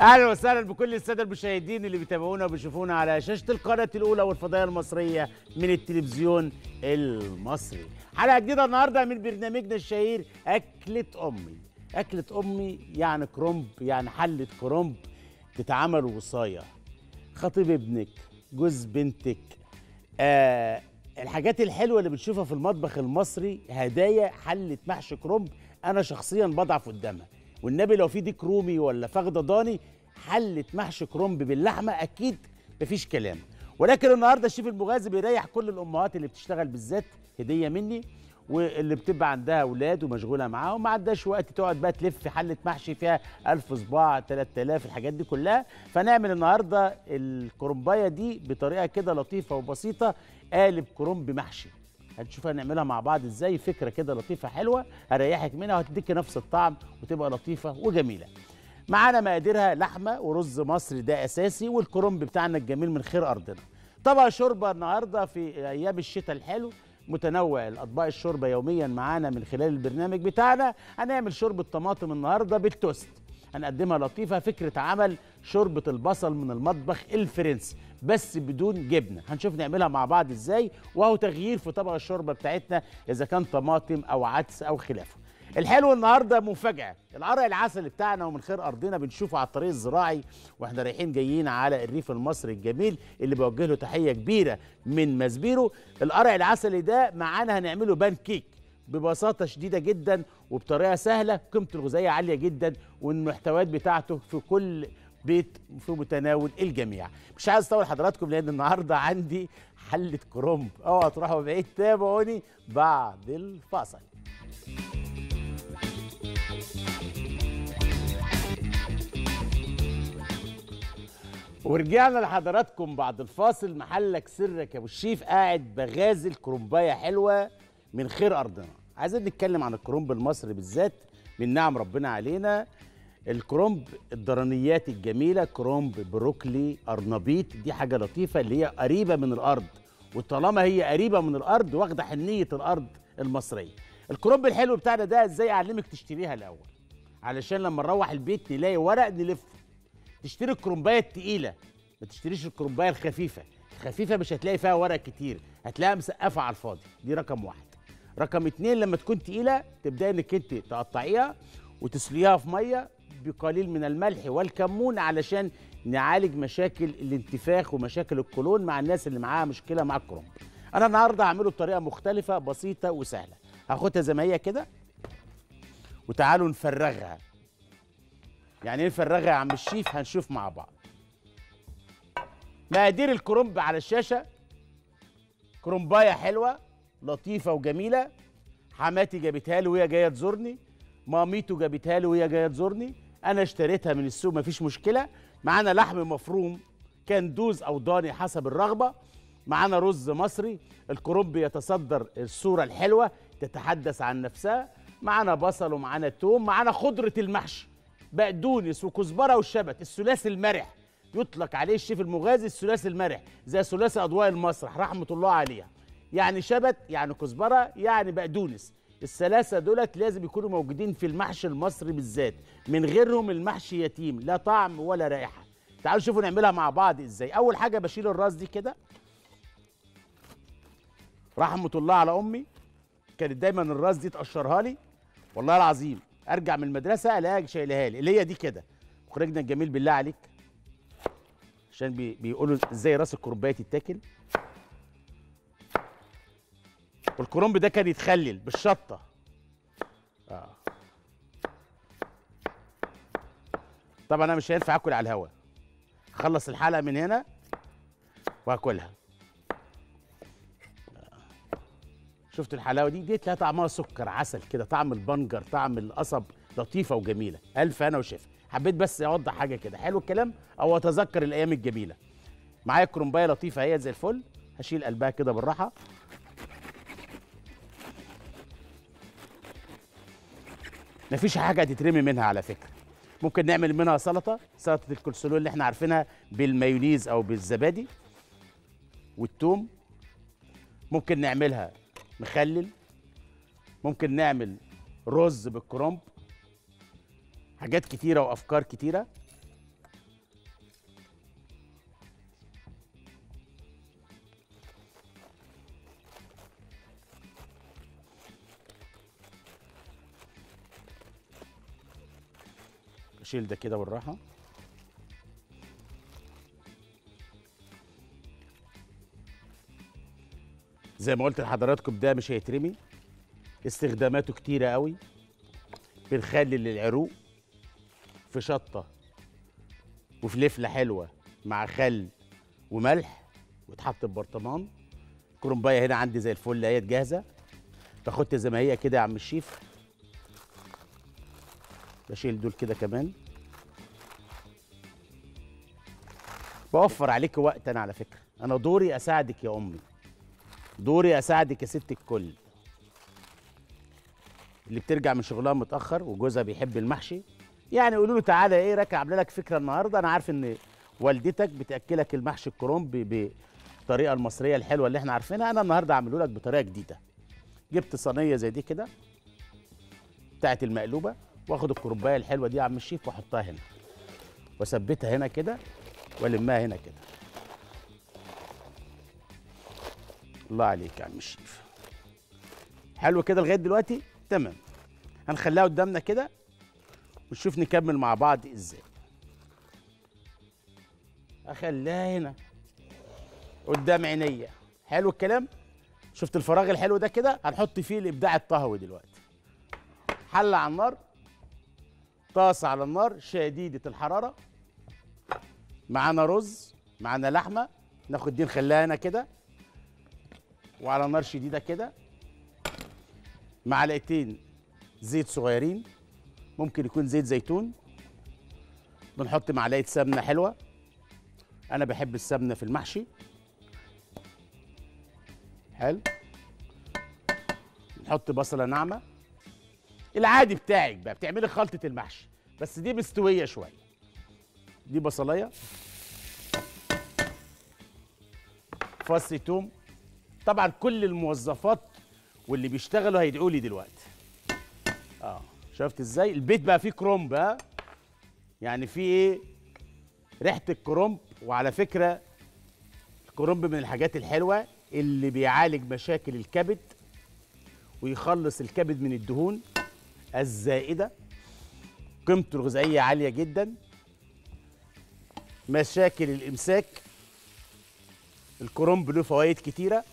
أهلا وسهلا بكل السادة المشاهدين اللي بيتابعونا وبيشوفونا على شاشة القناة الأولى والفضائية المصرية من التلفزيون المصري. حلقة جديدة النهارده من برنامجنا الشهير أكلة أمي. أكلة أمي يعني كرنب يعني حلة كرنب تتعمل وصاية. خطيب ابنك جوز بنتك. آه الحاجات الحلوة اللي بنشوفها في المطبخ المصري هدايا حلة محشي كرنب أنا شخصيا بضعف قدامها. والنبي لو في ديك رومي ولا فخده ضاني حله محشي كرنب باللحمة أكيد مفيش كلام. ولكن النهارده الشيف المغازي بيريح كل الأمهات اللي بتشتغل بالذات هدية مني واللي بتبقى عندها أولاد ومشغولة معاهم ما عندهاش وقت تقعد بقى تلف في حلة محشي فيها 1000 صباع 3000 الحاجات دي كلها. فنعمل النهارده الكرنباية دي بطريقة كده لطيفة وبسيطة قالب كرنب محشي. هنشوف هنعملها مع بعض إزاي فكرة كده لطيفة حلوة هريحك منها وهتديك نفس الطعم وتبقى لطيفة وجميلة. معانا مقاديرها لحمة ورز مصري ده أساسي والكرنب بتاعنا الجميل من خير أرضنا. طبعا شوربة النهارده في أيام الشتاء الحلو. متنوع الأطباق الشوربة يوميا معانا من خلال البرنامج بتاعنا. هنعمل شوربة طماطم النهارده بالتوست. هنقدمها لطيفة. فكرة عمل شوربة البصل من المطبخ الفرنسي بس بدون جبنة. هنشوف نعملها مع بعض إزاي وهو تغيير في طبق الشوربة بتاعتنا إذا كان طماطم أو عدس أو خلافه. الحلو النهارده مفاجأة. العرق العسل بتاعنا ومن خير أرضنا بنشوفه على الطريق الزراعي وإحنا رايحين جايين على الريف المصري الجميل اللي بوجه له تحية كبيرة من مزبيرو القرع العسلي ده معانا هنعمله بان كيك. ببساطة شديدة جدا وبطريقة سهلة قيمته الغذائية عالية جدا والمحتويات بتاعته في كل بيت في متناول الجميع. مش عايز أطول حضراتكم لأن النهارده عندي حلة كرنب. اوعوا تروحوا بعيد تابعوني بعد الفاصل. ورجعنا لحضراتكم بعد الفاصل. محلك سرك يا أبو الشيف قاعد بغازل كرنبايه حلوة من خير أرضنا. عايزين نتكلم عن الكرنب المصري بالذات من نعم ربنا علينا. الكرنب الضرنيات الجميلة كرنب بروكلي ارنبيط دي حاجة لطيفة اللي هي قريبة من الأرض. وطالما هي قريبة من الأرض واخدة حنية الأرض المصرية. الكرنب الحلو بتاعنا ده إزاي أعلمك تشتريها الأول؟ علشان لما نروح البيت نلاقي ورق نلفه. تشتري الكرنباية التقيلة ما تشتريش الكرنباية الخفيفة. الخفيفة مش هتلاقي فيها ورق كتير هتلاقيها مسقفة على الفاضي. دي رقم واحد. رقم اتنين لما تكون تقيلة تبداي إنك أنت تقطعيها وتسلقيها في مية بقليل من الملح والكمون علشان نعالج مشاكل الانتفاخ ومشاكل القولون مع الناس اللي معاها مشكلة مع الكرنب أنا النهارده هعمله بطريقة مختلفة بسيطة وسهلة. هاخدها زي ما هي كده وتعالوا نفرغها. يعني إيه نفرغها يا عم الشيف؟ هنشوف مع بعض. مقادير الكرنب على الشاشة. كرنبايه حلوة. لطيفة وجميلة. حماتي جابتها لي وهي جاية تزورني. ماميته جابتها لي وهي جاية تزورني. أنا اشتريتها من السوق مفيش مشكلة. معانا لحم مفروم كان دوز أو ضاني حسب الرغبة. معانا رز مصري الكرنب يتصدر الصورة الحلوة تتحدث عن نفسها. معانا بصل ومعانا توم معانا خضرة المحشي بقدونس وكزبرة والشبت الثلاثي المرح. يطلق عليه الشيف المغازي الثلاثي المرح زي ثلاثي أضواء المسرح رحمة الله عليها. يعني شبت يعني كزبرة يعني بقدونس. الثلاثة دولت لازم يكونوا موجودين في المحشي المصري بالذات. من غيرهم المحشي يتيم لا طعم ولا رائحة. تعالوا شوفوا نعملها مع بعض إزاي. أول حاجة بشيل الراس دي كده. رحمة الله على أمي. كانت دايما الراس دي تقشرها لي. والله العظيم أرجع من المدرسة ألاقيها شايلها لي. اللي هي دي كده. مخرجنا الجميل بالله عليك. عشان بي بيقولوا إزاي رأس الكرنبايه تتاكل. والكرنب ده كان يتخلل بالشطة. آه. طبعا أنا مش هينفع آكل على الهوا. اخلص الحلقة من هنا وآكلها. شفتوا الحلاوة دي؟ دي لها طعمها سكر عسل كده طعم البنجر طعم القصب لطيفة وجميلة. ألف أنا وشفا حبيت بس أوضح حاجة كده. حلو الكلام؟ أو أتذكر الأيام الجميلة. معايا كرنبايه لطيفة اهي زي الفل. هشيل قلبها كده بالراحة. مفيش حاجة هتترمي منها على فكرة. ممكن نعمل منها سلطة سلطة الكولسلو اللي إحنا عارفينها بالمايونيز أو بالزبادي والثوم. ممكن نعملها مخلل. ممكن نعمل رز بالكرنب. حاجات كتيرة وأفكار كتيرة. اشيل ده كده بالراحة. زي ما قلت لحضراتكم ده مش هيترمي. استخداماته كتيرة قوي. بنخلي للعروق في شطة وفلفله حلوة مع خل وملح وتحط في برطمان. هنا عندي زي الفل اهي جاهزة. باخدها زي ما هي كده يا عم الشيف. بشيل دول كده كمان. بوفر عليك وقت أنا على فكرة. أنا دوري أساعدك يا أمي. دوري أساعدك يا ست الكل. اللي بترجع من شغلها متأخر وجوزها بيحب المحشي. يعني قولوا له تعالى إيه راكب عاملة لك فكرة النهارده. أنا عارف إن والدتك بتأكلك المحشي الكرنب بالطريقة المصرية الحلوة اللي إحنا عارفينها. أنا النهارده عامله لك بطريقة جديدة. جبت صينية زي دي كده بتاعت المقلوبة واخد الكرنبايه الحلوة دي يا عم الشيف وأحطها هنا. واثبتها هنا كده. والمها هنا كده. الله عليك يا عم الشيف حلو كده لغاية دلوقتي؟ تمام. هنخليها قدامنا كده ونشوف نكمل مع بعض إزاي. أخليها هنا. قدام عينيا. حلو الكلام؟ شفت الفراغ الحلو ده كده؟ هنحط فيه الإبداع الطهوي دلوقتي. حله على النار. طاسه على النار. شديدة الحرارة. معانا رز معانا لحمة. ناخد دي نخليها كده. وعلى نار شديدة كده. معلقتين زيت صغيرين. ممكن يكون زيت زيتون. بنحط معلقة سمنة حلوة. أنا بحب السمنة في المحشي. حلو. نحط بصلة ناعمة. العادي بتاعك بقى بتعملي خلطة المحشي بس دي مستوية شوية. دي بصلاية. فص توم طبعا كل الموظفات واللي بيشتغلوا هيدعوا لي دلوقتي. آه شفت إزاي؟ البيت بقى فيه كرومب ها؟ يعني في إيه؟ ريحة الكرومب. وعلى فكرة الكرومب من الحاجات الحلوة اللي بيعالج مشاكل الكبد ويخلص الكبد من الدهون الزائدة. قيمته الغذائية عالية جدا. مشاكل الإمساك الكرنب له فوائد كتيرة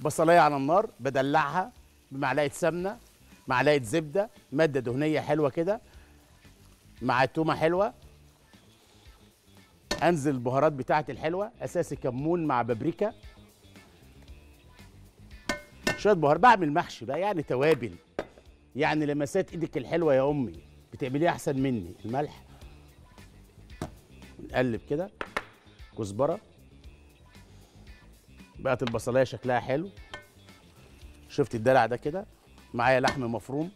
بصلاية على النار بدلعها بمعلقة سمنة معلقة زبدة مادة دهنية حلوة كده مع تومة حلوة. أنزل البهارات بتاعتي الحلوة أساسي كمون مع بابريكا. شوية بهار بعمل محشي بقى يعني توابل. يعني لمسات إيدك الحلوة يا أمي بتعمليها أحسن مني الملح. نقلب كده. كزبرة. بقت البصلاية شكلها حلو. شفت الدلع ده كده؟ معايا لحم مفروم.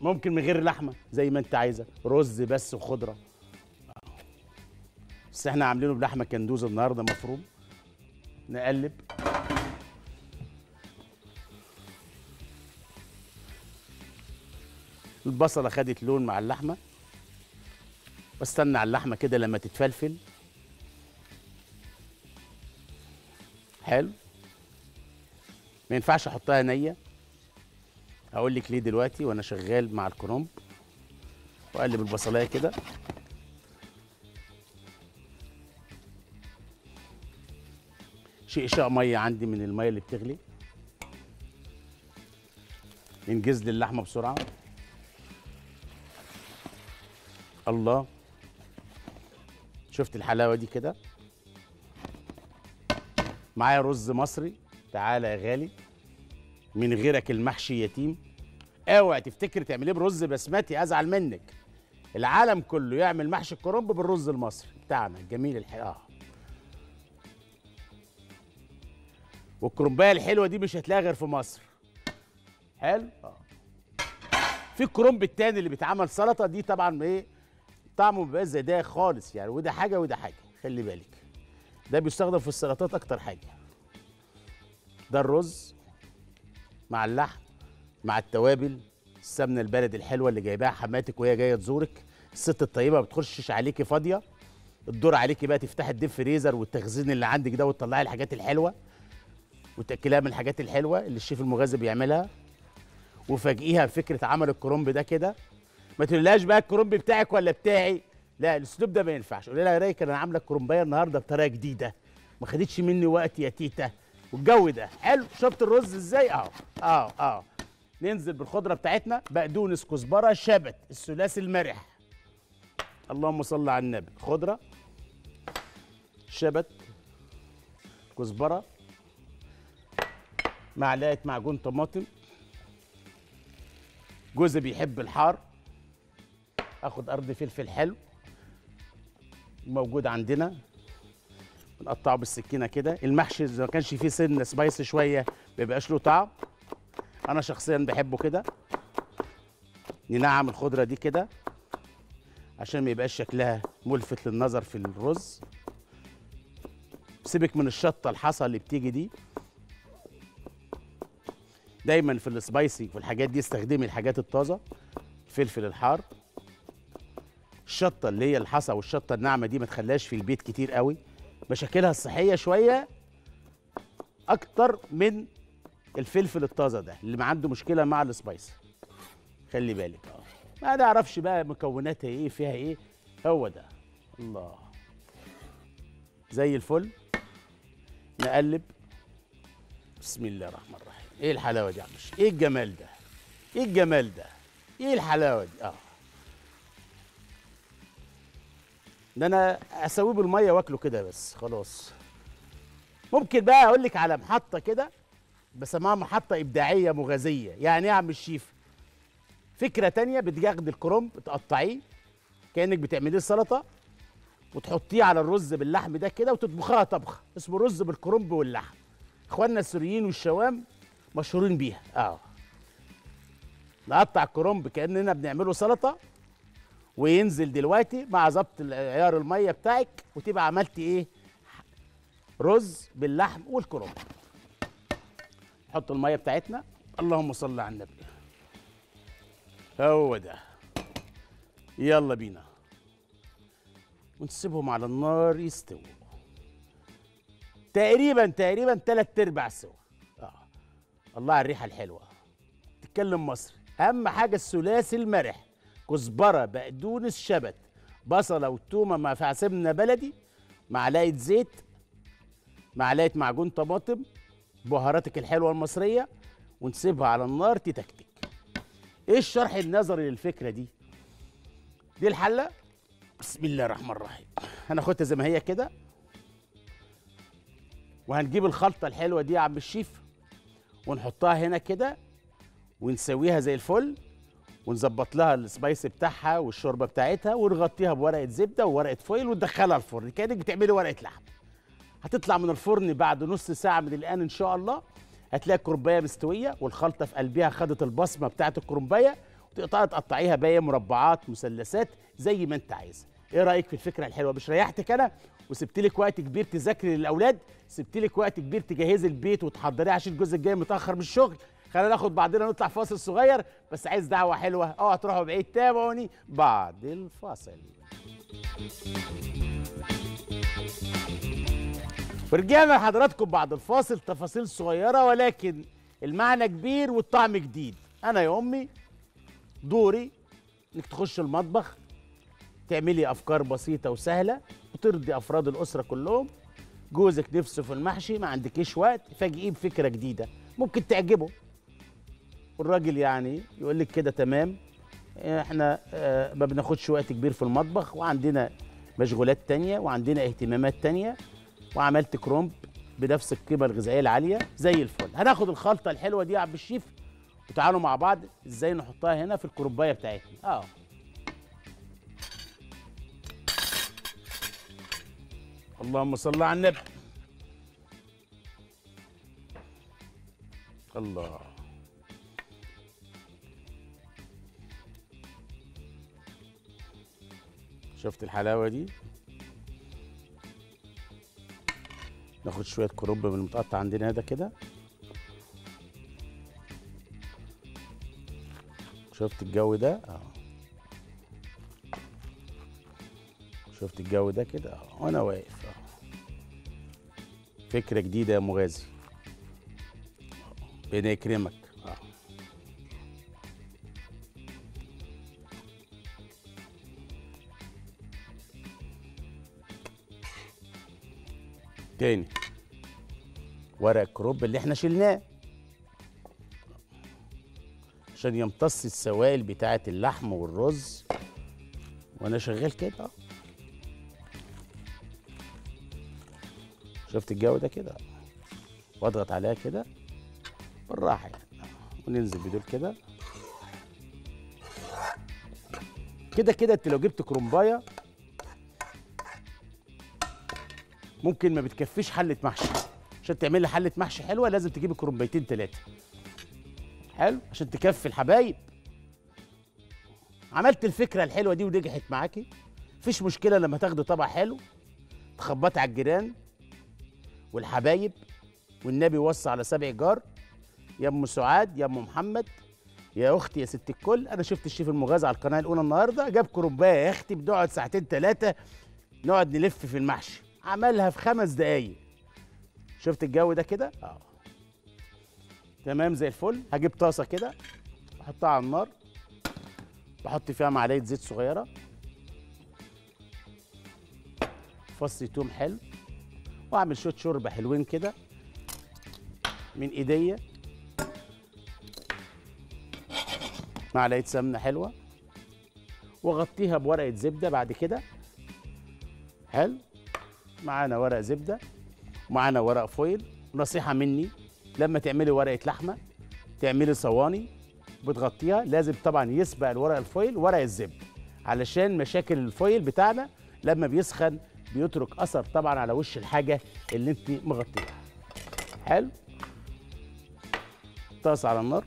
ممكن من غير لحمة زي ما انت عايزة. رز بس وخضرة. بس إحنا عاملينه بلحمة كندوز النهارده مفروم. نقلب. البصلة خدت لون مع اللحمة. بستنى على اللحمة كده لما تتفلفل. حلو. ما ينفعش أحطها نية. هقول لك ليه دلوقتي وأنا شغال مع الكرنب. وأقلب البصلاية كده. شقشاق مية عندي من المية اللي بتغلي. ينجز لي اللحمة بسرعة. الله. شفت الحلاوة دي كده؟ معايا رز مصري. تعالى يا غالي. من غيرك المحشي يتيم. اوعي تفتكر تعمليه برز بسمتي أزعل منك. العالم كله يعمل محشي الكرنب بالرز المصري. بتاعنا الجميل الحلو آه. والكرنباية الحلوة دي مش هتلاقيها غير في مصر. حلو؟ آه. في الكرنب التاني اللي بيتعمل سلطة دي طبعا إيه؟ طعمه بيبقى زي ده خالص يعني وده حاجة وده حاجة خلي بالك. ده بيستخدم في السلطات أكتر حاجة. ده الرز مع اللحم مع التوابل السمنة البلدي الحلوة اللي جايباها حماتك وهي جاية تزورك الست الطيبة ما بتخشش عليكي فاضية الدور عليكي بقى تفتحي الديب فريزر والتخزين اللي عندك ده وتطلعي الحاجات الحلوة وتأكليها من الحاجات الحلوة اللي الشيف المغازي بيعملها وفاجئيها بفكرة عمل الكرنب ده كده ما تقولهاش بقى الكرنب بتاعك ولا بتاعي. لا الاسلوب ده ما ينفعش. قولي لها يا رايك أنا عاملة كرنبايه النهارده بطريقة جديدة. ما خدتش مني وقت يا تيتا. والجو ده. حلو. شربت الرز إزاي؟ أهو. أهو أهو. ننزل بالخضرة بتاعتنا. بقدونس كزبرة شبت الثلاثي المرح. اللهم صل على النبي. خضرة شبت كزبرة معلقة معجون طماطم. جوزي بيحب الحار. آخد أرض فلفل حلو موجود عندنا. بنقطعه بالسكينة كده. المحشي إذا ما كانش فيه سن سبايسي شوية ما بيبقاش له طعم. أنا شخصيا بحبه كده. ننعم الخضرة دي كده عشان ما يبقاش شكلها ملفت للنظر في الرز. سيبك من الشطة الحصى اللي بتيجي دي. دايما في السبايسي في الحاجات دي استخدمي الحاجات الطازة. الفلفل الحار. الشطة اللي هي الحصى والشطة الناعمة دي ما تخليهاش في البيت كتير قوي. مشاكلها الصحية شوية أكتر من الفلفل الطازة ده اللي ما عنده مشكلة مع السبايسي. خلي بالك. آه ما نعرفش بقى مكوناتها إيه فيها إيه. هو ده. الله. زي الفل. نقلب. بسم الله الرحمن الرحيم. إيه الحلاوة دي يا عم؟ إيه الجمال ده؟ إيه الجمال ده؟ إيه الحلاوة دي؟ آه. ده أنا اسويه بالميه واكله كده بس خلاص. ممكن بقى أقول لك على محطة كده بسموها محطة إبداعية مغازية. يعني إيه يا عم الشيف؟ فكرة تانية بتجاخد الكرنب تقطعيه كأنك بتعمليه سلطة وتحطيه على الرز باللحم ده كده وتطبخها طبخة. اسمه رز بالكرنب واللحم. إخواننا السوريين والشوام مشهورين بيها. آه. نقطع الكرنب كأننا بنعمله سلطة وينزل دلوقتي مع ظبط عيار المية بتاعك. وتبقى عملتي إيه؟ رز باللحم والكرنب. نحط المية بتاعتنا. اللهم صل على النبي. هو ده. يلا بينا. ونسيبهم على النار يستووا. تقريبا تقريبا تلات أرباع سوا. آه. الله على الريحة الحلوة. تتكلم مصري. أهم حاجة الثلاثي المرح. كزبرة بقدونس شبت بصله وتومه مع سمنه بلدي. معلقة زيت. معلقة معجون طماطم. بهاراتك الحلوة المصرية. ونسيبها على النار تتكتك. إيه الشرح النظري للفكرة دي؟ دي الحلة؟ بسم الله الرحمن الرحيم. هناخدها زي ما هي كده. وهنجيب الخلطة الحلوة دي يا عم الشيف. ونحطها هنا كده. ونسويها زي الفل. ونظبط لها السبايس بتاعها والشوربة بتاعتها ونغطيها بورقة زبدة وورقة فويل وندخلها الفرن. كأنك بتعملي ورقة لحم. هتطلع من الفرن بعد نص ساعة من الآن إن شاء الله. هتلاقي الكرنبايه مستوية والخلطة في قلبها خدت البصمة بتاعت الكرنبايه وتقطعي تقطعيها باقي مربعات مثلثات زي ما أنت عايز. إيه رأيك في الفكرة الحلوة؟ مش ريحتك أنا؟ وسبت لك وقت كبير تذاكري للأولاد. سبت لك وقت كبير تجهزي البيت وتحضريه عشان الجزء الجاي متأخر من الشغل. خلينا ناخد بعضنا نطلع فاصل صغير بس عايز دعوة حلوة. اوعى تروحوا بعيد تابعوني بعد الفاصل. ورجعنا لحضراتكم بعد الفاصل تفاصيل صغيرة ولكن المعنى كبير والطعم جديد. أنا يا أمي دوري إنك تخش المطبخ تعملي أفكار بسيطة وسهلة وترضي أفراد الأسرة كلهم. جوزك نفسه في المحشي ما عندكيش وقت فاجئيه بفكرة جديدة. ممكن تعجبه. والراجل يعني يقول لك كده تمام إحنا آه، ما بناخدش وقت كبير في المطبخ وعندنا مشغولات تانية وعندنا اهتمامات تانية وعملت كرومب بنفس القيمة الغذائية العالية زي الفل. هناخد الخلطة الحلوة دي يا عم الشيف وتعالوا مع بعض إزاي نحطها هنا في الكرومباية بتاعتنا. آه. اللهم صل على النبي. الله. شفت الحلاوة دي؟ ناخد شوية كرنب من المتقطع عندنا ده كده. شفت الجو ده؟ آه. شفت الجو ده كده؟ آه. وأنا واقف. آه. فكرة جديدة يا مغازي. ربنا يكرمك تاني. ورق الكروب اللي إحنا شلناه. عشان يمتص السوائل بتاعه اللحم والرز. وأنا شغال كده. شفت الجو ده كده؟ واضغط عليها كده. بالراحة يعني. وننزل بدول كده. كده كده انت لو جبت كرومباية ممكن ما بتكفيش حلة محشي. عشان تعمل لي حلة محشي حلوة لازم تجيب كرومبايتين ثلاثة حلو؟ عشان تكفي الحبايب. عملت الفكرة الحلوة دي ونجحت معاكي. مفيش مشكلة لما تاخدي طبق حلو تخبطي على الجيران والحبايب والنبي وصى على سبع جار. يا أم سعاد يا أم محمد يا أختي يا ست الكل. أنا شفت الشيف المغازي على القناة الأولى النهارده جاب كرومباية. يا أختي بنقعد ساعتين ثلاثة نقعد نلف في المحشي. عملها في خمس دقايق. شفت الجو ده كده؟ آه. تمام زي الفل. هجيب طاسة كده أحطها على النار. بحط فيها معلقة زيت صغيرة. فص توم حلو. وأعمل شوية شوربة حلوين كده من إيديا. معلقة سمنة حلوة. وأغطيها بورقة زبدة بعد كده. حلو. معانا ورق زبدة ومعانا ورق foil نصيحة مني لما تعملي ورقة لحمة تعملي صواني بتغطيها لازم طبعا يسبق الورق ال foil ورق الزبدة. علشان مشاكل ال foil بتاعنا لما بيسخن بيترك أثر طبعا على وش الحاجة اللي انت مغطيها. حلو؟ طاسه على النار.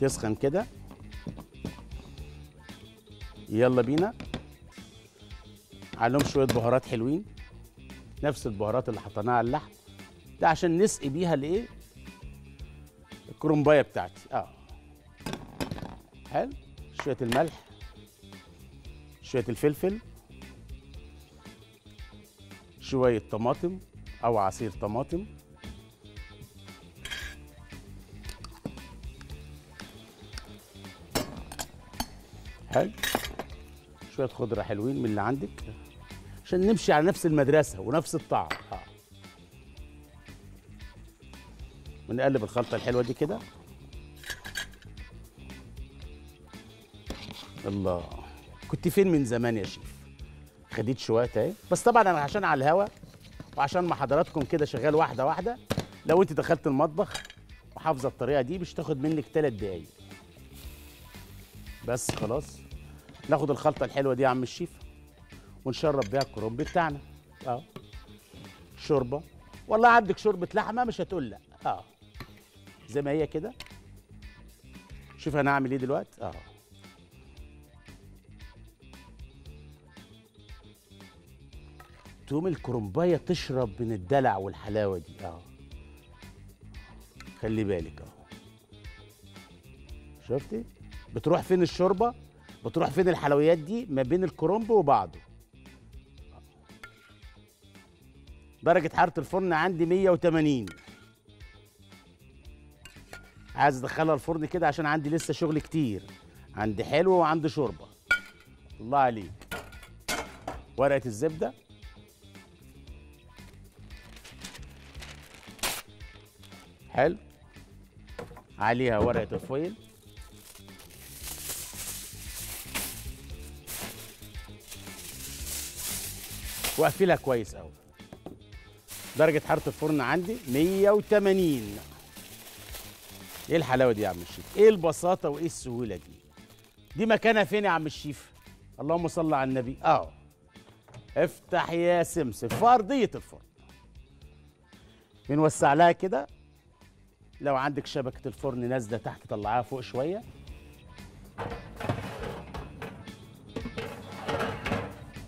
تسخن كده. يلا بينا. عليهم شوية بهارات حلوين. نفس البهارات اللي حطيناها على اللحم. ده عشان نسقي بيها الإيه؟ الكرومباية بتاعتي. آه. حلو. شوية الملح. شوية الفلفل. شوية طماطم أو عصير طماطم. حلو. شوية خضرة حلوين من اللي عندك. عشان نمشي على نفس المدرسة ونفس الطعم. ونقلب الخلطة الحلوة دي كده. الله. كنت فين من زمان يا شيف؟ خديت شوية أهي. بس طبعا أنا عشان على الهوا وعشان مع حضراتكم كده شغال واحدة واحدة لو أنت دخلت المطبخ وحافظة الطريقة دي مش تاخد منك ثلاث دقايق. بس خلاص. ناخد الخلطة الحلوة دي يا عم الشيف. ونشرب بيها الكرنب بتاعنا. آه. شوربة. والله عندك شوربة لحمة مش هتقول لأ. آه. زي ما هي كده. شوف أنا هعمل إيه دلوقتي. آه. تقوم الكرنبايه تشرب من الدلع والحلاوة دي. آه. خلي بالك آه شفتي؟ بتروح فين الشوربة؟ بتروح فين الحلويات دي؟ ما بين الكرنب وبعضه. درجة حرارة الفرن عندي 180 عايز ادخلها الفرن كده عشان عندي لسه شغل كتير. عندي حلو وعندي شوربة. الله عليك. ورقة الزبدة. حلو. عليها ورقة الفويل. واقفلها كويس قوي درجة حرارة الفرن عندي 180 إيه الحلاوة دي يا عم الشيف؟ إيه البساطة وإيه السهولة دي؟ دي مكانها فين يا عم الشيف؟ اللهم صل على النبي. أهو. افتح يا سمسم. في أرضية الفرن. بنوسع لها كده. لو عندك شبكة الفرن نازلة تحت طلعها فوق شوية.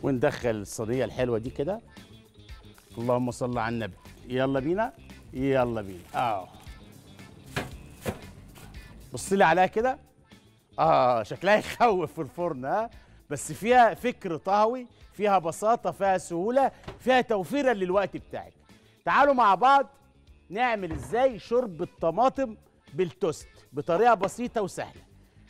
وندخل الصينية الحلوة دي كده. اللهم صل على النبي. يلا بينا؟ يلا بينا. آه. بص لي عليها كده. آه شكلها يخوف في الفرن ها بس فيها فكر طهوي فيها بساطة فيها سهولة فيها توفيرا للوقت بتاعك. تعالوا مع بعض نعمل إزاي شرب الطماطم بالتوست بطريقة بسيطة وسهلة.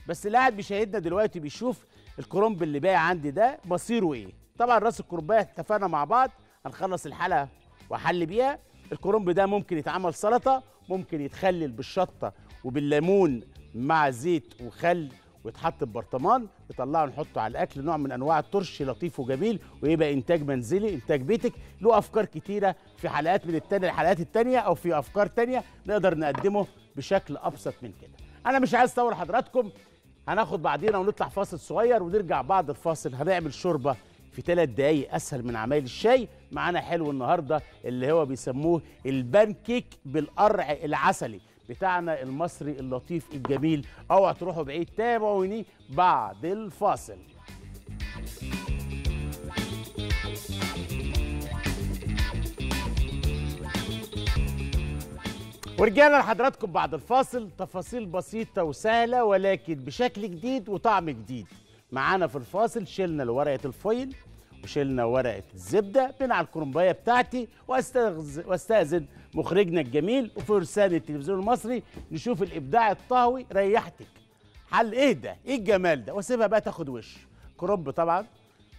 بس اللي قاعد بيشاهدنا دلوقتي بيشوف الكرنب اللي باقي عندي ده مصيره إيه. طبعا راس الكرنباية اتفقنا مع بعض. هنخلص الحلقة وأحل بيها. الكرنب ده ممكن يتعمل سلطة ممكن يتخلل بالشطة وبالليمون مع زيت وخل ويتحط ببرطمان نطلعه نحطه على الأكل نوع من أنواع الترش لطيف وجميل ويبقى إنتاج منزلي إنتاج بيتك. له أفكار كتيرة في حلقات من التانية الحلقات التانية أو في أفكار تانية نقدر نقدمه بشكل أبسط من كده. أنا مش عايز أطول حضراتكم. هناخد بعدينا ونطلع فاصل صغير ونرجع بعد الفاصل. هنعمل شوربة في ثلاث دقايق أسهل من عمايل الشاي. معانا حلو النهارده اللي هو بيسموه البان كيك بالقرع العسلي بتاعنا المصري اللطيف الجميل. اوعى تروحوا بعيد تابعوني بعد الفاصل. ورجعنا لحضراتكم بعد الفاصل. تفاصيل بسيطة وسهلة ولكن بشكل جديد وطعم جديد. معانا في الفاصل شلنا ورقة الفويل. وشلنا ورقة الزبدة من على الكرنباية بتاعتي واستأذن مخرجنا الجميل وفرسان التلفزيون المصري نشوف الإبداع الطهوي ريحتك. حل إيه ده؟ إيه الجمال ده؟ واسيبها بقى تاخد وش. كرنب طبعا.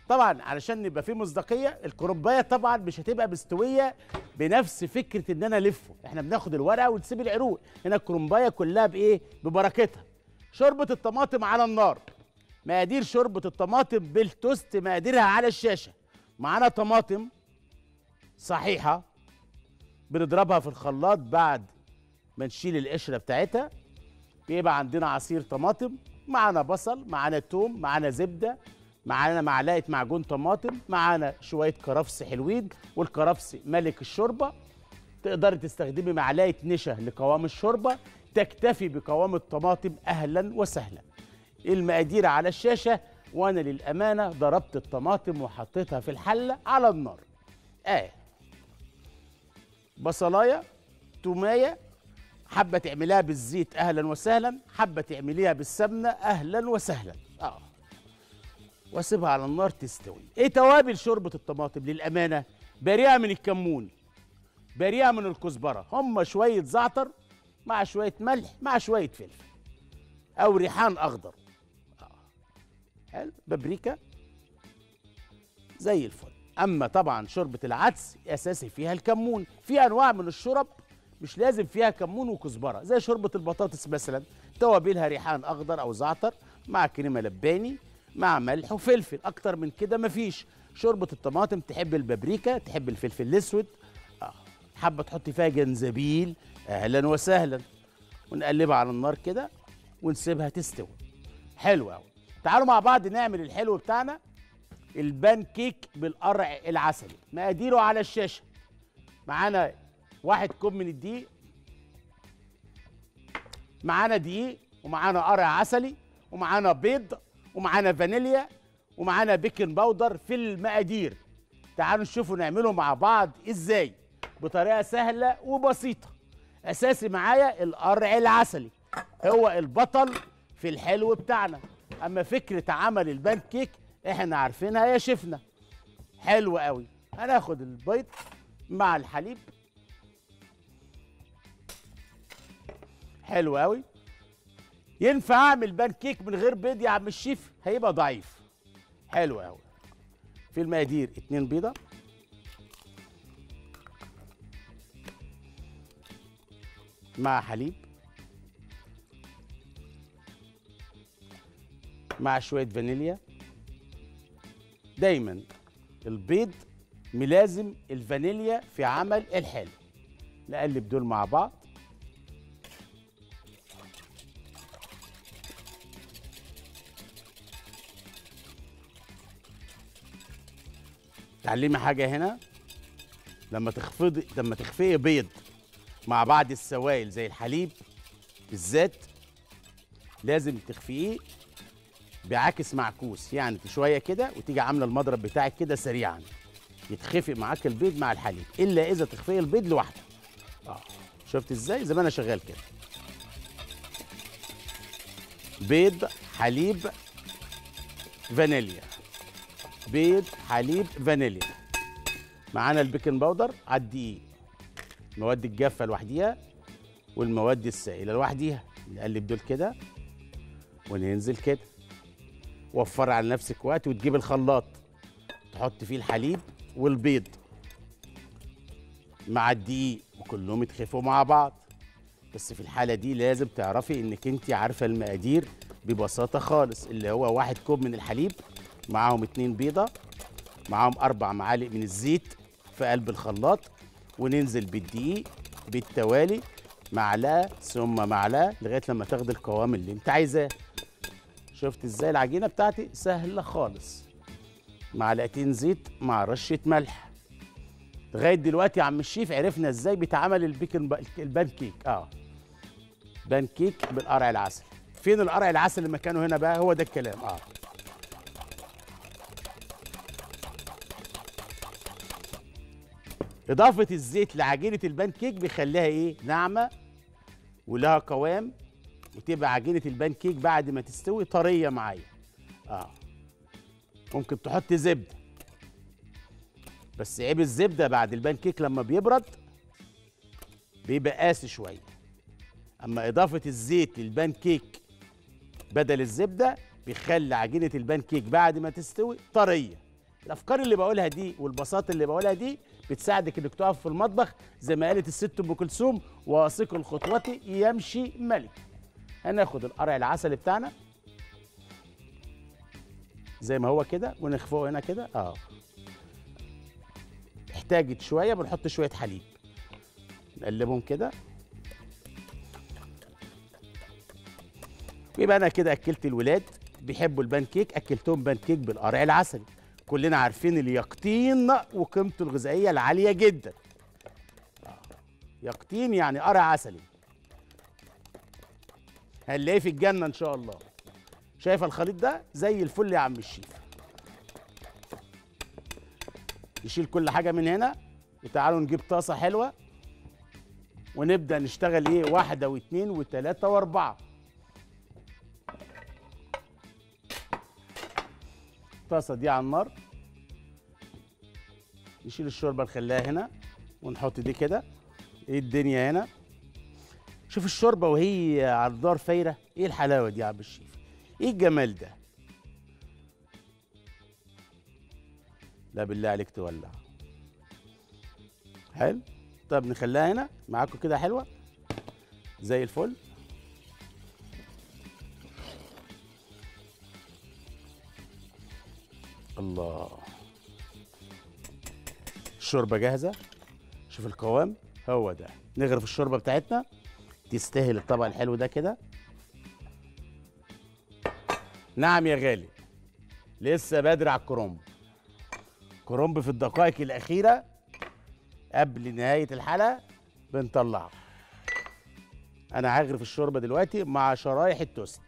طبعا علشان يبقى فيه مصداقية الكرنبايه طبعا مش هتبقى مستوية بنفس فكرة إن أنا ألفه. إحنا بناخد الورقة ونسيب العروق. هنا الكرنبايه كلها بإيه؟ ببركتها. شوربة الطماطم على النار. مقادير شوربة الطماطم بالتوست مقاديرها على الشاشة. معانا طماطم صحيحة بنضربها في الخلاط بعد ما نشيل القشرة بتاعتها. بيبقى عندنا عصير طماطم معانا بصل معانا توم معانا زبدة معانا معلقة معجون طماطم معانا شوية كرفس حلوين. والكرفس ملك الشوربة. تقدري تستخدمي معلقة نشا لقوام الشوربة. تكتفي بقوام الطماطم أهلا وسهلا. المقادير على الشاشة وأنا للأمانة ضربت الطماطم وحطيتها في الحله على النار. آه. بصلاية تومايه حابة تعمليها بالزيت أهلا وسهلا حابة تعمليها بالسمنة أهلا وسهلا. آه. وأسيبها على النار تستوي. إيه توابل شوربة الطماطم للأمانة؟ بريئه من الكمون. بريئه من الكزبرة. هم شوية زعتر مع شوية ملح مع شوية فلفل. أو ريحان أخضر. آه. حلو. بابريكا. زي الفل. أما طبعا شوربة العدس أساسي فيها الكمون. في أنواع من الشرب مش لازم فيها كمون وكزبرة زي شوربة البطاطس مثلا. توابلها ريحان أخضر أو زعتر مع كريمة لباني مع ملح وفلفل. أكتر من كده مفيش. شوربة الطماطم تحب البابريكا تحب الفلفل الأسود. آه. حابة تحطي فيها جنزبيل؟ أهلا وسهلا. ونقلبها على النار كده ونسيبها تستوي. حلو قوي تعالوا مع بعض نعمل الحلو بتاعنا البان كيك بالقرع العسلي. مقاديره على الشاشة. معانا واحد كوب من الدقيق. معانا دقيق ومعانا قرع عسلي ومعانا بيض ومعانا فانيليا ومعانا baking powder في المقادير. تعالوا نشوفوا نعمله مع بعض إزاي. بطريقة سهلة وبسيطة. أساسي معايا القرع العسلي. هو البطل في الحلو بتاعنا. أما فكرة عمل البان كيك إحنا عارفينها يا شيفنا حلو قوي. هناخد البيض مع الحليب. حلو قوي. ينفع أعمل بان كيك من غير بيض يا عم الشيف؟ هيبقى ضعيف. حلو قوي. في المقادير اتنين بيضة. مع حليب. مع شوية فانيليا. دايما البيض ملازم الفانيليا في عمل الحلو. نقلب دول مع بعض. تعلمي حاجة هنا؟ لما تخفضي لما تخفقي بيض مع بعض السوائل زي الحليب بالذات لازم تخفقيه بعاكس معكوس يعني شوية كده وتيجي عاملة المضرب بتاعك كده سريعا. يتخفق معاك البيض مع الحليب إلا إذا تخفقي البيض لوحده. آه. شفت إزاي؟ زي ما أنا شغال كده. بيض حليب فانيليا. بيض حليب فانيليا. معانا ال baking powder على الدقيق. المواد الجافة لوحديها والمواد السائلة لوحديها. نقلب دول كده وننزل كده. وفر على نفسك وقت وتجيب الخلاط. تحط فيه الحليب والبيض. مع الدقيق وكلهم يتخفوا مع بعض. بس في الحالة دي لازم تعرفي إنك أنت عارفة المقادير ببساطة خالص اللي هو واحد كوب من الحليب معاهم اتنين بيضة معاهم أربع معالق من الزيت في قلب الخلاط وننزل بالدقيق بالتوالي معلقة ثم معلقة لغاية لما تاخد القوام اللي أنت عايزاه. شفت إزاي العجينة بتاعتي؟ سهلة خالص. معلقتين زيت مع رشة ملح. لغاية دلوقتي يا عم الشيف عرفنا إزاي بيتعمل البيكن. البان كيك آه. بان كيك بالقرع العسل. فين القرع العسل اللي مكانه هنا بقى؟ هو ده الكلام. آه. إضافة الزيت لعجينة البان كيك بيخليها إيه؟ ناعمة ولها قوام. وتبقى عجينة البان كيك بعد ما تستوي طرية معايا. آه. ممكن تحط زبدة. بس عيب الزبدة بعد البان كيك لما بيبرد بيبقى قاسي شوية. أما إضافة الزيت للبان كيك بدل الزبدة بيخلي عجينة البان كيك بعد ما تستوي طرية. الأفكار اللي بقولها دي والبساطة اللي بقولها دي بتساعدك إنك تقف في المطبخ زي ما قالت الست أم كلثوم واثق الخطوه يمشي ملك. هناخد القرع العسل بتاعنا. زي ما هو كده ونخفقه هنا كده. آه. احتاجت شوية بنحط شوية حليب. نقلبهم كده. يبقى أنا كده أكلت الولاد بيحبوا البان كيك أكلتهم بان كيك بالقرع العسلي كلنا عارفين اليقطين وقيمته الغذائية العالية جدا. آه. يقطين يعني قرع عسلي. هنلاقيه في الجنة إن شاء الله. شايف الخليط ده؟ زي الفل يا عم الشيف نشيل كل حاجة من هنا. وتعالوا نجيب طاسة حلوة. ونبدأ نشتغل إيه؟ واحدة واثنين وثلاثه وأربعة. الطاسه دي على النار. نشيل الشوربة نخليها هنا. ونحط دي كده. إيه الدنيا هنا؟ شوف الشوربة وهي على النار فايرة إيه الحلاوة دي يا عم الشيف؟ إيه الجمال ده؟ لا بالله عليك تولع. حلو؟ طب نخليها هنا معاكم كده حلوة؟ زي الفل. الله. الشوربة جاهزة؟ شوف القوام هو ده. نغرف الشوربة بتاعتنا. تستاهل الطبق الحلو ده كده؟ نعم يا غالي لسه بدري على الكرنب. كرنب في الدقائق الأخيرة قبل نهاية الحلقة بنطلعه. أنا هغرف الشوربة دلوقتي مع شرايح التوست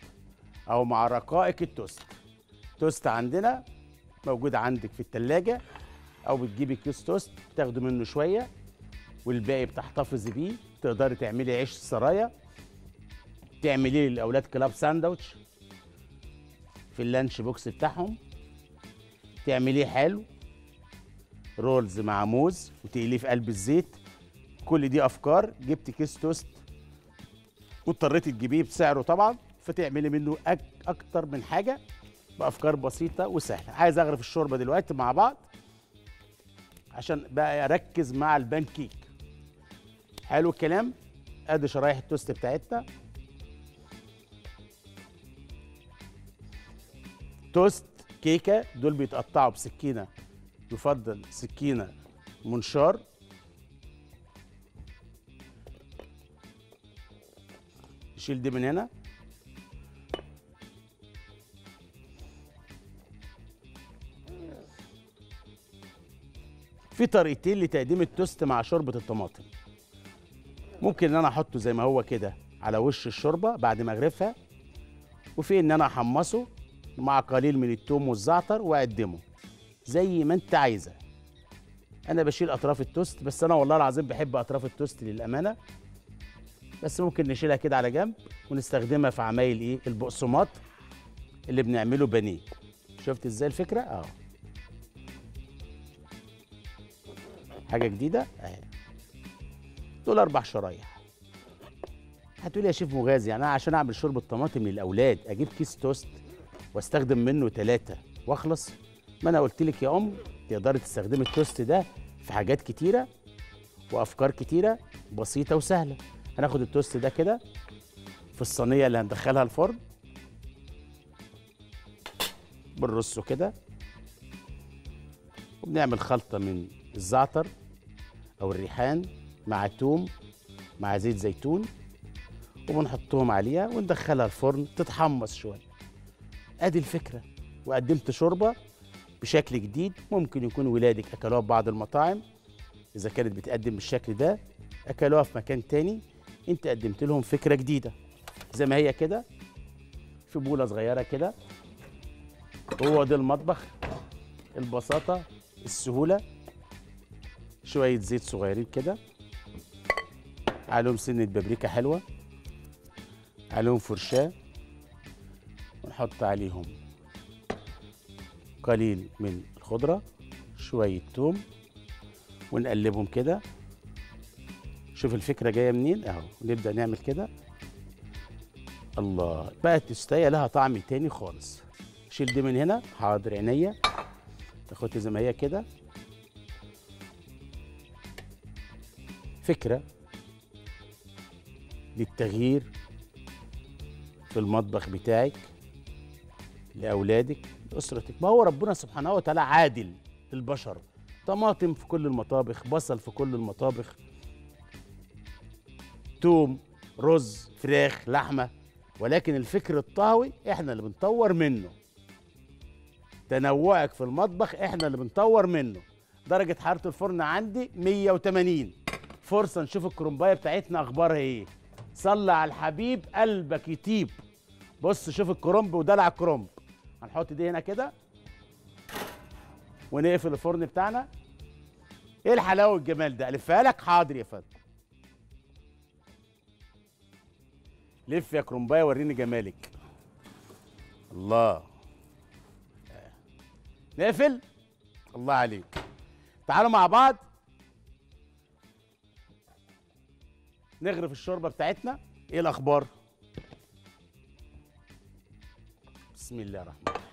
أو مع رقائق التوست. توست عندنا موجود عندك في التلاجة أو بتجيبي كيس توست تاخدي منه شوية والباقي بتحتفظي بيه. تقدري تعملي عيش سرايا تعمليه للأولاد club sandwich في ال lunch box بتاعهم تعمليه حلو rolls مع موز وتقليه في قلب الزيت كل دي أفكار جبت كيس توست واضطريتي تجيبيه بسعره طبعا فتعملي منه أك أكتر من حاجة بأفكار بسيطة وسهلة. عايز أغرف الشوربة دلوقتي مع بعض؟ عشان بقى أركز مع البان كيك حلو الكلام. ادي شرايح التوست بتاعتنا. توست كيكة دول بيتقطعوا بسكينة. يفضل سكينة منشار. نشيل دي من هنا. في طريقتين لتقديم التوست مع شوربة الطماطم. ممكن إن أنا أحطه زي ما هو كده على وش الشوربة بعد ما أغرفها وفي إن أنا أحمصه مع قليل من التوم والزعتر وأقدمه زي ما أنت عايزة. أنا بشيل أطراف التوست بس أنا والله العظيم بحب أطراف التوست للأمانة. بس ممكن نشيلها كده على جنب ونستخدمها في عمايل إيه؟ البقسماط اللي بنعمله بانيه. شفت إزاي الفكرة؟ آه حاجة جديدة؟ أهي. دول أربع شرايح. هتقولي يا شيف مغازي يعني أنا عشان أعمل شوربة طماطم للأولاد أجيب كيس توست وأستخدم منه ثلاثة وأخلص. ما أنا قلت لك يا أم تقدري تستخدمي التوست ده في حاجات كتيرة وأفكار كتيرة بسيطة وسهلة. هناخد التوست ده كده في الصينية اللي هندخلها الفرن. بنرصه كده. وبنعمل خلطة من الزعتر أو الريحان. مع توم مع زيت زيتون وبنحطهم عليها وندخلها الفرن تتحمص شوية أدي الفكرة. وقدمت شوربة بشكل جديد. ممكن يكون ولادك أكلوها في بعض المطاعم. إذا كانت بتقدم بالشكل ده أكلوها في مكان تاني. أنت قدمت لهم فكرة جديدة. زي ما هي كده في بولة صغيرة كده. هو ده المطبخ البساطة السهولة. شوية زيت صغيرين كده. عليهم سنة بابريكا حلوة عليهم فرشاة ونحط عليهم قليل من الخضرة شوية توم ونقلبهم كده. شوف الفكرة جاية منين؟ أهو نبدأ نعمل كده. الله بقى التستاية لها طعم تاني خالص. شيل دي من هنا حاضر عينيا. تاخدها زي ما هي كده. فكرة. للتغيير في المطبخ بتاعك لأولادك لأسرتك. ما هو ربنا سبحانه وتعالى عادل للبشر. طماطم في كل المطابخ بصل في كل المطابخ توم رز فراخ لحمة. ولكن الفكر الطهوي إحنا اللي بنطور منه. تنوعك في المطبخ إحنا اللي بنطور منه. درجة حرارة الفرن عندي 180 فرصة نشوف الكرومباية بتاعتنا أخبارها إيه. صلى على الحبيب قلبك يطيب. بص شوف الكرنب ودلع الكرنب. هنحط دي هنا كده. ونقفل الفرن بتاعنا. إيه الحلاوة والجمال ده؟ الفها لك؟ حاضر يا فندم. لف يا كرومباية وريني جمالك. الله. نقفل؟ الله عليك. تعالوا مع بعض. نغرف الشوربة بتاعتنا. إيه الأخبار؟ بسم الله الرحمن الرحيم.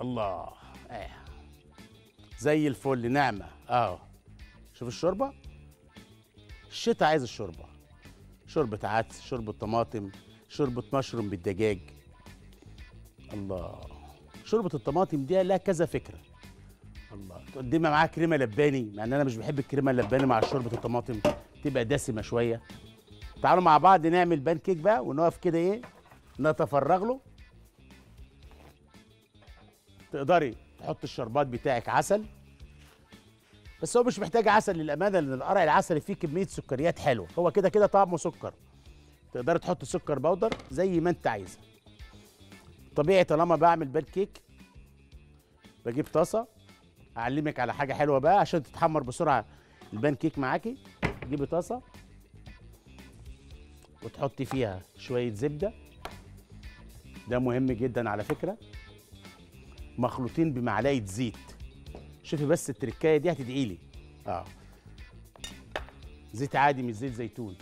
الله. آه. زي الفل نعمة. آه. شوف الشوربة. الشتاء عايز الشوربة. شوربة عدس شوربة طماطم شوربة مشروم بالدجاج. الله. شوربة الطماطم دي لها كذا فكرة. الله. تقدمها معاها كريمة لباني مع إن أنا مش بحب الكريمة اللباني مع شوربة الطماطم. تبقى دسمة شوية. تعالوا مع بعض نعمل بان كيك بقى ونقف كده إيه نتفرغ له. تقدري تحط الشربات بتاعك عسل. بس هو مش محتاج عسل للأمانة لأن القرع العسلي فيه كمية سكريات حلوة. هو كده كده طعمه سكر. تقدري تحط سكر بودر زي ما أنت عايزة. طبيعي طالما بعمل بان كيك بجيب طاسة أعلمك على حاجة حلوة بقى عشان تتحمر بسرعة البان كيك معاكي. تجيبي طاسة وتحطي فيها شوية زبدة. ده مهم جدا على فكرة. مخلوطين بمعلقة زيت. شوفي بس التركاية دي هتدعي لي. آه. زيت عادي مش زيت زيتون.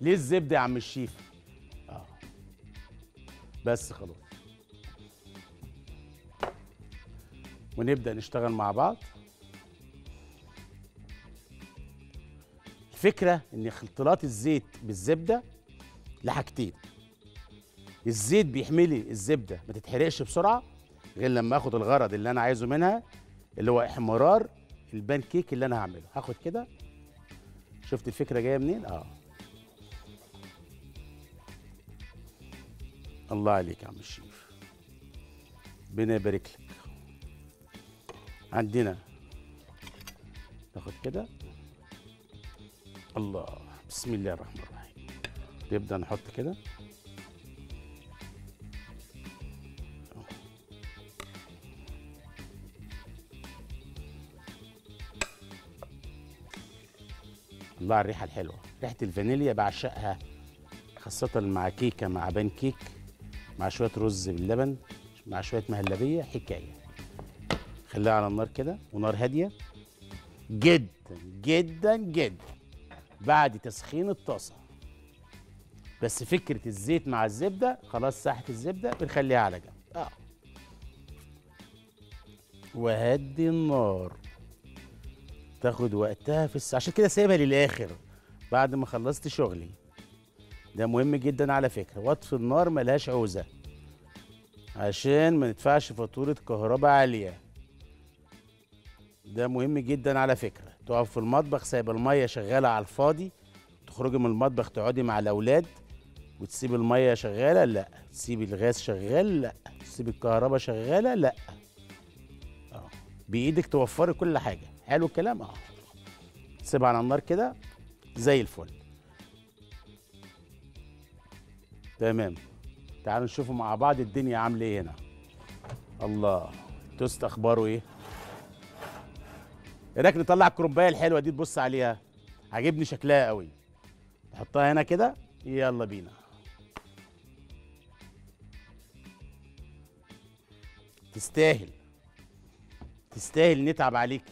ليه الزبدة يا عم الشيف؟ آه. بس خلاص. ونبدأ نشتغل مع بعض. الفكرة إن اختلاط الزيت بالزبدة لحاجتين. الزيت بيحملي الزبدة ما تتحرقش بسرعة غير لما آخد الغرض اللي أنا عايزه منها اللي هو إحمرار البان كيك اللي أنا هعمله. هاخد كده. شفت الفكرة جاية منين؟ آه. الله عليك يا عم الشيف ربنا يبارك لك. عندنا. ناخد كده. الله. بسم الله الرحمن الرحيم. نبدا نحط كده. الله على الريحة الحلوة. ريحة الفانيليا بعشقها خاصة مع كيكة مع بان كيك مع شوية رز باللبن مع شوية مهلبية حكاية. خليها على النار كده ونار هادية. جدا جدا جدا. بعد تسخين الطاسة. بس فكرة الزيت مع الزبدة خلاص ساحه الزبدة بنخليها على جنب. آه. وهدي النار. تاخد وقتها في الس... عشان كده سايبها للآخر بعد ما خلصت شغلي. ده مهم جدا على فكرة. واطفي النار ملهاش عوزة. عشان ما ندفعش فاتورة كهرباء عالية. ده مهم جدا على فكرة. تقف في المطبخ سايبه المية شغالة على الفاضي. تخرجي من المطبخ تقعدي مع الأولاد. وتسيب المية شغالة؟ لا. تسيب الغاز شغال؟ لا. تسيب الكهرباء شغالة؟ لا. آه. بإيدك توفري كل حاجة. حلو الكلام؟ آه. تسيبها على النار كده زي الفل. تمام. تعالوا نشوفوا مع بعض الدنيا عاملة إيه هنا. الله. توست أخباره إيه؟ رايك نطلع الكرنبايه الحلوه دي تبص عليها. عاجبني شكلها قوي. نحطها هنا كده. يلا بينا. تستاهل. تستاهل نتعب عليك.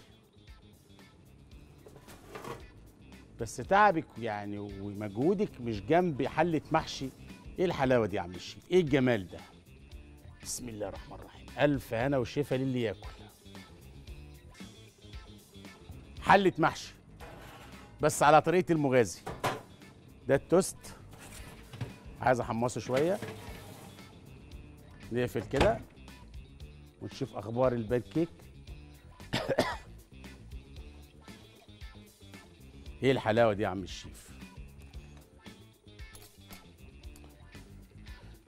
بس تعبك يعني ومجهودك مش جنب حلة محشي. إيه الحلاوة دي يا عم الشيف إيه الجمال ده؟ بسم الله الرحمن الرحيم. ألف هنا وشفا للي ياكل. حلة محشي. بس على طريقة المغازي. ده التوست. عايز أحمصه شوية. نقفل كده. ونشوف أخبار البان كيك. إيه الحلاوة دي يا عم الشيف؟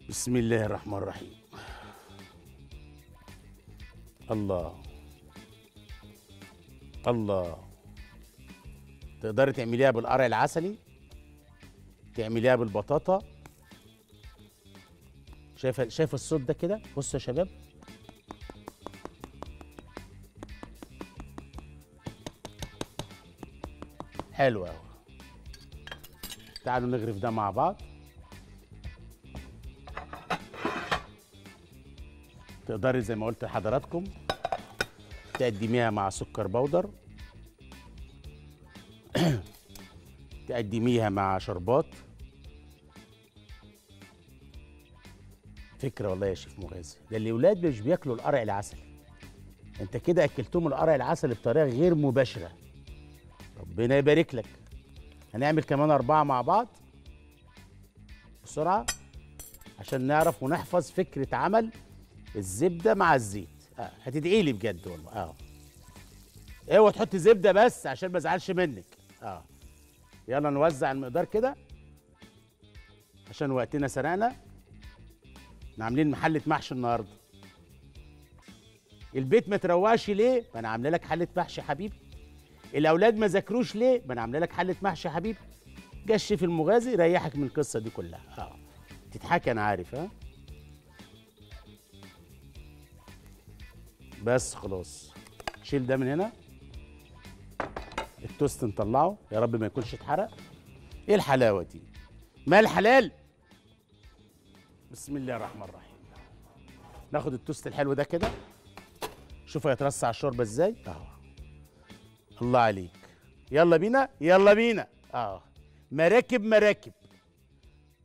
بسم الله الرحمن الرحيم. الله. الله. تقدري تعمليها بالقرع العسلي تعمليها بالبطاطا. شايفه شايفة الصوت ده كده؟ بصوا يا شباب. حلو قوي تعالوا نغرف ده مع بعض. تقدري زي ما قلت لحضراتكم تقدميها مع سكر بودر. تقدميها مع شربات. فكرة والله يا شيف مغازي ده الاولاد مش بياكلوا القرع العسلي أنت كده أكلتهم القرع العسلي بطريقة غير مباشرة. ربنا يبارك لك. هنعمل كمان أربعة مع بعض. بسرعة. عشان نعرف ونحفظ فكرة عمل الزبدة مع الزيت. آه. هتدعي لي بجد والله. آه. اوعى تحط زبدة بس عشان ما ازعلش منك. آه. يلا نوزع المقدار كده عشان وقتنا سرقنا. إحنا عاملين محلة محشي النهارده. البيت ما تروقش ليه؟ ما أنا عامله لك حلة محشي حبيبي الاولاد ما ذاكروش ليه؟ ما أنا عامله لك حله محشي حبيبي جه الشيف المغازي يريحك من القصة دي كلها. آه. تضحكي أنا عارف ها؟ بس خلاص. شيل ده من هنا. التوست نطلعه. يا رب ما يكونش اتحرق. إيه الحلاوة دي؟ ما الحلال؟ بسم الله الرحمن الرحيم. ناخد التوست الحلو ده كده. شوف هيترص على الشوربة إزاي. أهو. الله عليك. يلا بينا يلا بينا. آه مراكب مراكب.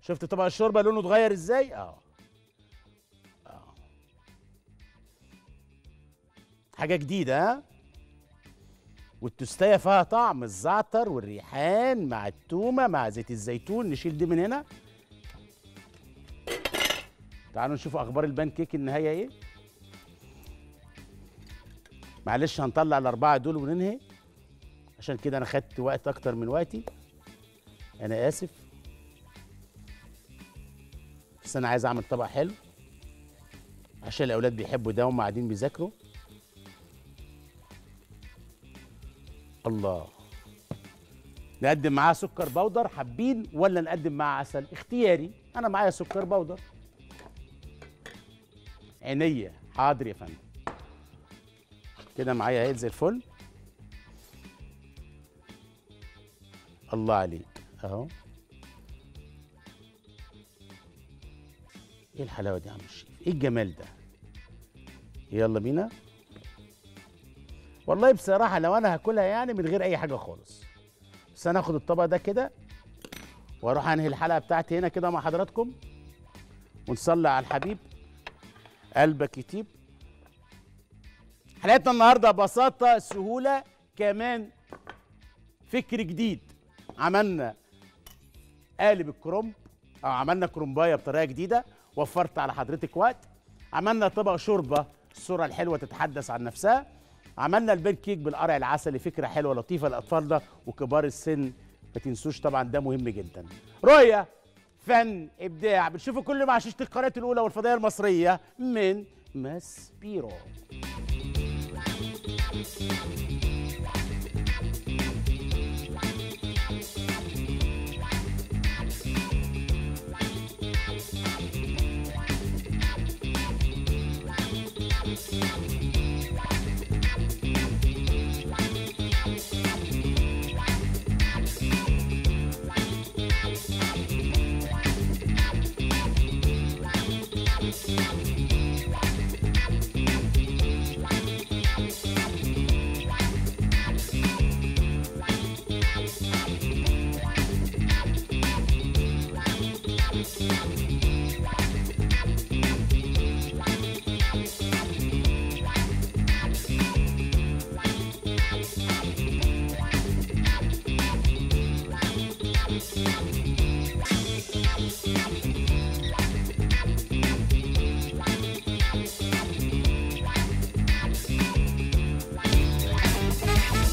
شفت طبق الشوربة لونه اتغير إزاي؟ آه حاجة جديدة ها؟ والتوستايه فيها طعم الزعتر والريحان مع التومة مع زيت الزيتون. نشيل دي من هنا. تعالوا نشوف أخبار البان كيك النهاية إيه. معلش هنطلع الأربعة دول وننهي. عشان كده أنا خدت وقت أكتر من وقتي. أنا آسف. بس أنا عايز أعمل طبق حلو. عشان الأولاد بيحبوا ده وهم قاعدين بيذاكروا. الله. نقدم معاه سكر بودر حابين ولا نقدم معاه عسل؟ اختياري أنا معايا سكر بودر. عينيا حاضر يا فندم. كده معايا اهي زي الفل. الله عليك. أهو. إيه الحلاوة دي يا عم الشيف إيه الجمال ده؟ يلا بينا. والله بصراحة لو أنا هاكلها يعني من غير أي حاجة خالص. بس أنا هاخد الطبق ده كده وأروح أنهي الحلقة بتاعتي هنا كده مع حضراتكم ونصلي على الحبيب قلبك يطيب حلقتنا النهارده بساطه سهولة كمان فكر جديد. عملنا قالب الكرنب أو عملنا كرنبايه بطريقة جديدة. وفرت على حضرتك وقت. عملنا طبق شوربة. الصورة الحلوة تتحدث عن نفسها. عملنا البان كيك بالقرع العسلي فكرة حلوة لطيفة لاطفالنا وكبار السن. ما تنسوش طبعا ده مهم جدا. رؤية فن إبداع. بنشوفه كل مع شاشة القناة الأولى والفضائية المصرية من ماسبيرو.